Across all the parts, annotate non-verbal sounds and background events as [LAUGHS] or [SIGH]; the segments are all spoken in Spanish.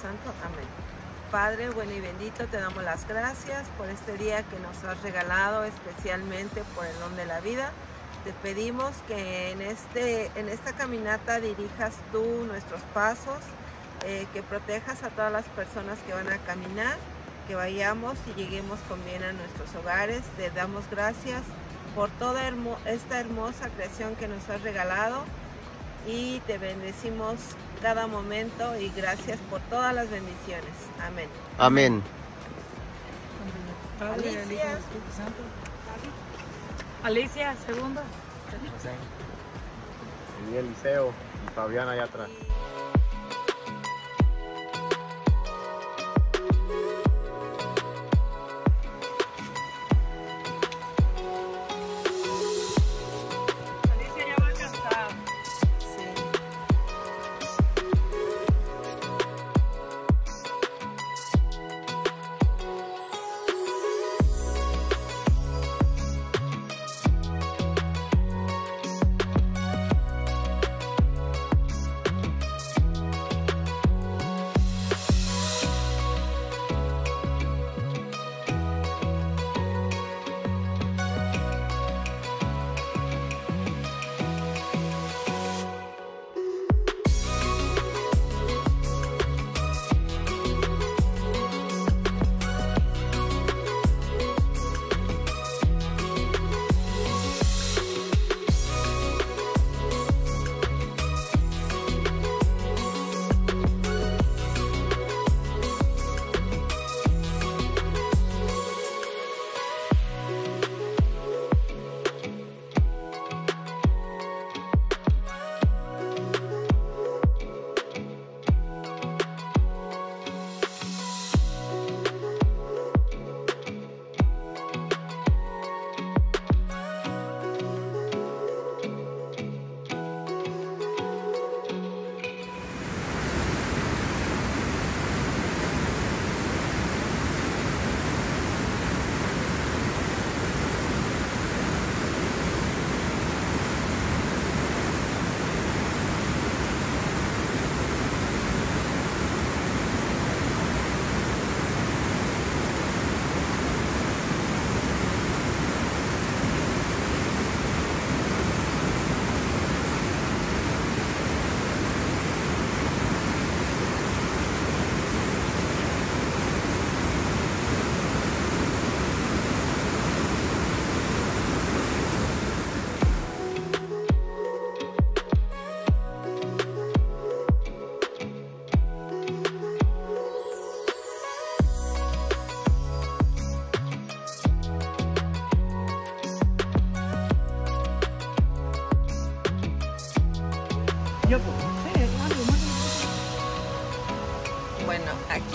Santo. Amén. Padre bueno y bendito, te damos las gracias por este día que nos has regalado especialmente por el don de la vida. Te pedimos que en, este, en esta caminata dirijas tú nuestros pasos, eh, que protejas a todas las personas que van a caminar, que vayamos y lleguemos con bien a nuestros hogares. Te damos gracias por toda esta hermosa creación que nos has regalado y te bendecimos cada momento y gracias por todas las bendiciones. Amén. Amén. Alicia. Alicia, segundo. Y Eliseo y Fabiana allá atrás.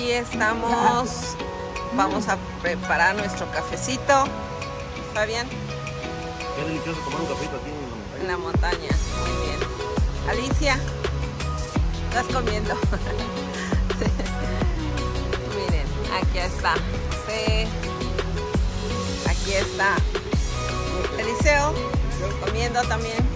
Aquí estamos. Vamos a preparar nuestro cafecito. Fabián. Qué delicioso tomar un cafecito aquí en la montaña. En la montaña. Muy bien. Alicia, estás comiendo. [LAUGHS] Miren, aquí está. Sí. Aquí está. Eliseo, comiendo también.